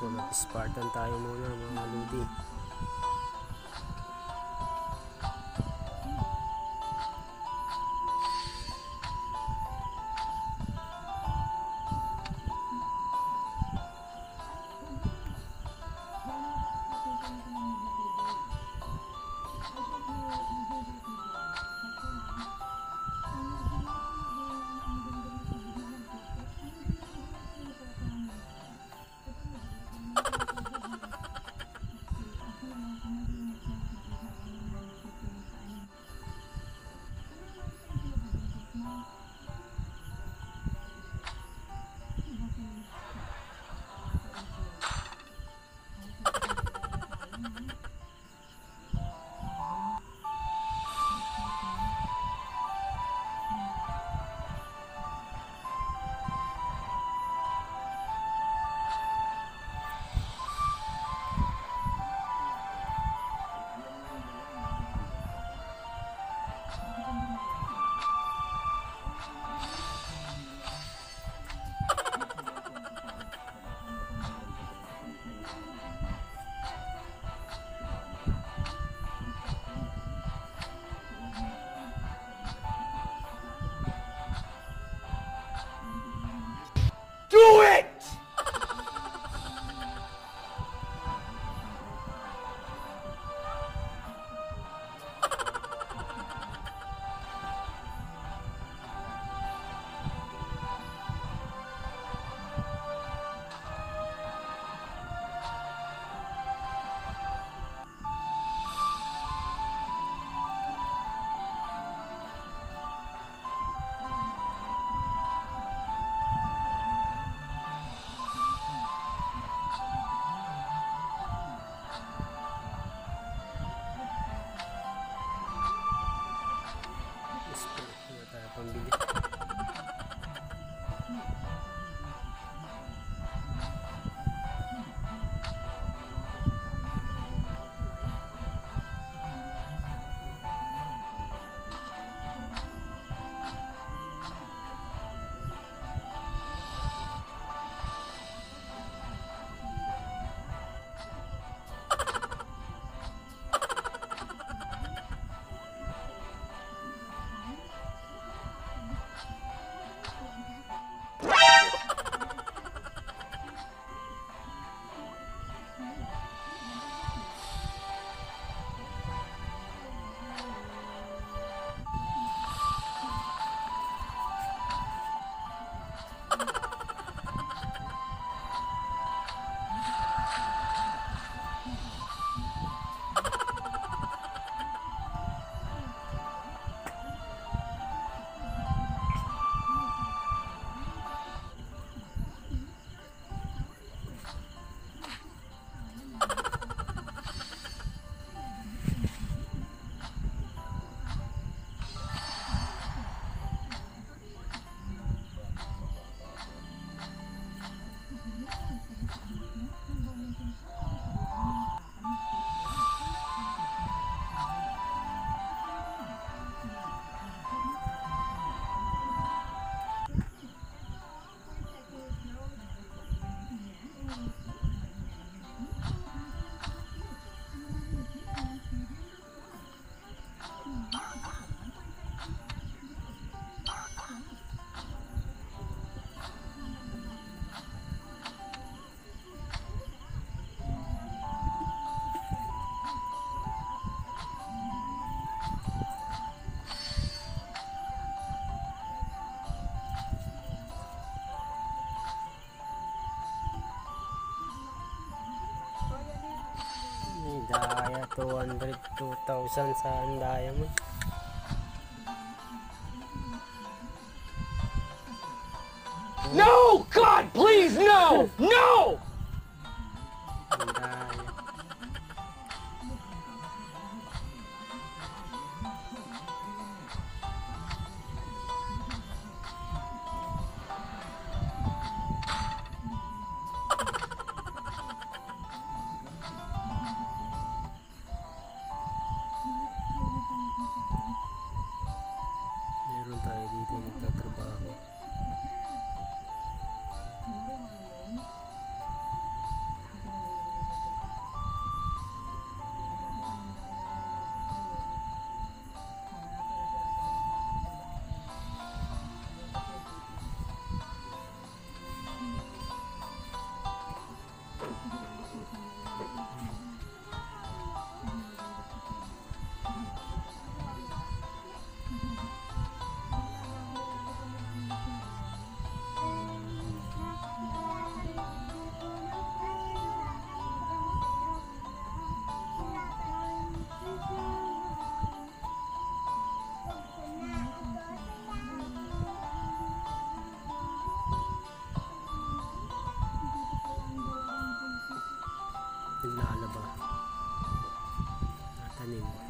ko. Nag-Spartan tayo muna mga ludi. Ay, Daya 200, 2,000 sa andaya mo. No! God, please, no! No! Tanim.